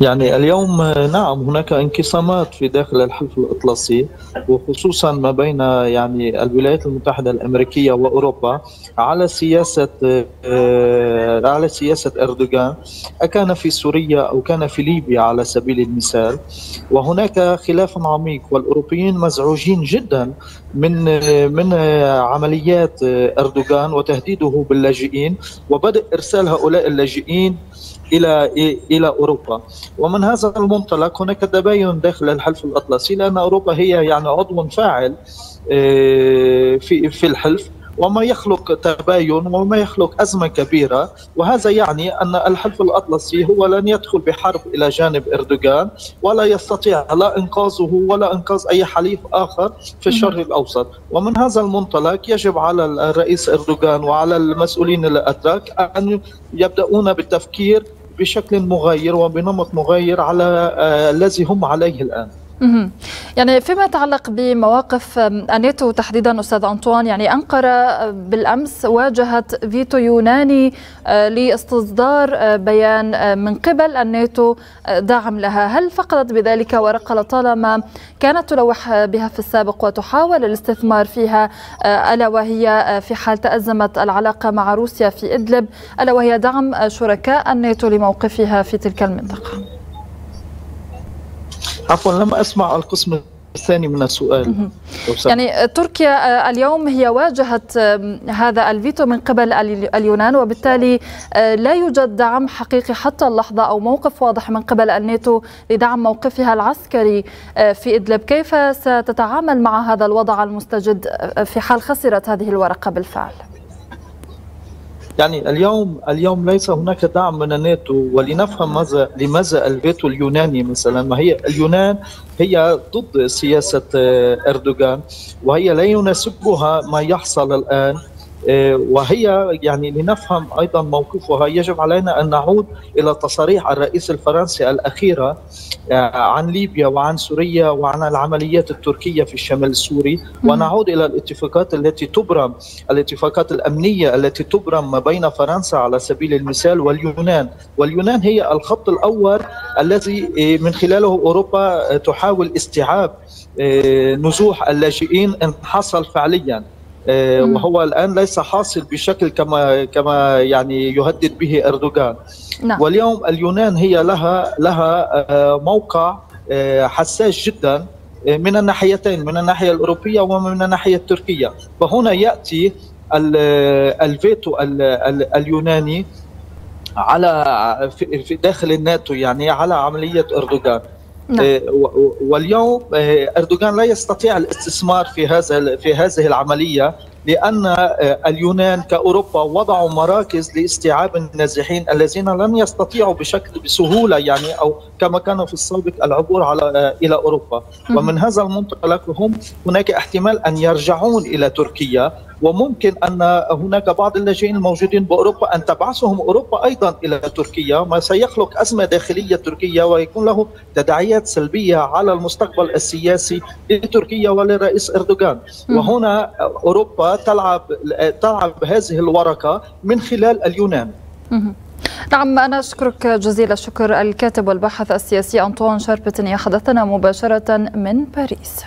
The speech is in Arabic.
يعني اليوم نعم هناك انقسامات في داخل الحلف الأطلسي وخصوصا ما بين يعني الولايات المتحدة الأمريكية وأوروبا على سياسة آه، على سياسة أردوغان. أكان في سوريا أو كان في ليبيا على سبيل المثال. وهناك خلاف عميق والأوروبيين مزعوجين جدا من من عمليات أردوغان وتهديده باللاجئين. وبدء إرسال هؤلاء اللاجئين إلى إلى أوروبا. ومن هذا المنطلق هناك تباين داخل الحلف الأطلسي لأن أوروبا هي يعني عضو فاعل آه، في في الحلف. وما يخلق تباين وما يخلق أزمة كبيرة. وهذا يعني أن الحلف الأطلسي هو لن يدخل بحرب إلى جانب إردوغان ولا يستطيع لا إنقاذه ولا إنقاذ أي حليف آخر في الشرق الأوسط. ومن هذا المنطلق يجب على الرئيس إردوغان وعلى المسؤولين الأتراك أن يبدأون بالتفكير بشكل مغاير وبنمط مغاير على آه، الذي هم عليه الآن. يعني فيما يتعلق بمواقف الناتو تحديدا أستاذ أنطوان يعني أنقرة بالأمس واجهت فيتو يوناني آه، لاستصدار آه، بيان آه، من قبل الناتو دعم لها، هل فقدت بذلك ورقة لطالما كانت تلوح بها في السابق وتحاول الاستثمار فيها ألا وهي في حال تأزمت العلاقة مع روسيا في إدلب ألا وهي دعم شركاء الناتو لموقفها في تلك المنطقة؟ عفوا لم أسمع القسم الثاني من السؤال. يعني تركيا آه، اليوم هي واجهت هذا الفيتو من قبل اليونان وبالتالي آه، لا يوجد دعم حقيقي حتى اللحظة أو موقف واضح من قبل الناتو لدعم موقفها العسكري آه، في إدلب. كيف ستتعامل مع هذا الوضع المستجد في حال خسرت هذه الورقة بالفعل؟ يعني اليوم اليوم ليس هناك دعم من الناتو ولنفهم ماذا لماذا الفيتو اليوناني مثلا. ما هي اليونان هي ضد سياسة أردوغان وهي لا يناسبها ما يحصل الآن. آه، وهي يعني لنفهم أيضا موقفها يجب علينا أن نعود إلى تصاريح الرئيس الفرنسي الأخيرة آه، عن ليبيا وعن سوريا وعن العمليات التركية في الشمال السوري. ونعود إلى الاتفاقات التي تبرم الاتفاقات الأمنية التي تبرم ما بين فرنسا على سبيل المثال واليونان. واليونان هي الخط الأول الذي آه، من خلاله أوروبا تحاول استيعاب نزوح اللاجئين إن حصل فعليا. آه، وهو الآن ليس حاصل بشكل كما كما يعني يهدد به إردوغان. نعم. واليوم اليونان هي لها لها آه، موقع آه، حساس جدا من الناحيتين من الناحية الأوروبية ومن الناحية التركية. فهنا يأتي الفيتو اليوناني على في داخل الناتو يعني على عملية إردوغان. نعم. آه، واليوم آه، إردوغان لا يستطيع الاستثمار في هذا في هذه العملية لأن آه، اليونان كأوروبا وضعوا مراكز لاستيعاب النازحين الذين لم يستطيعوا بشكل بسهولة يعني أو كما كان في السابق العبور على إلى أوروبا. ومن هذا المنطلق هم هناك احتمال أن يرجعون إلى تركيا. وممكن أن هناك بعض اللاجئين الموجودين بأوروبا أن تبعثهم أوروبا أيضا إلى تركيا ما سيخلق أزمة داخلية تركيا ويكون له تداعيات سلبية على المستقبل السياسي لتركيا وللرئيس إردوغان. وهنا أوروبا تلعب تلعب هذه الورقة من خلال اليونان. نعم أنا أشكرك جزيل الشكر الكاتب والباحث السياسي أنطوان شاربتني حدثنا مباشرة من باريس.